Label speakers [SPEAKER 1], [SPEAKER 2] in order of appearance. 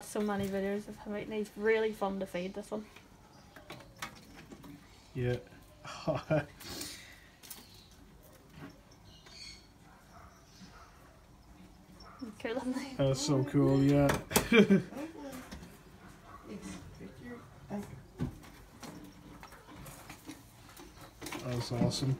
[SPEAKER 1] So many videos of him eating. He's really fun to feed. This one.
[SPEAKER 2] Yeah.
[SPEAKER 1] Cool.
[SPEAKER 2] That's so cool, yeah. That's awesome.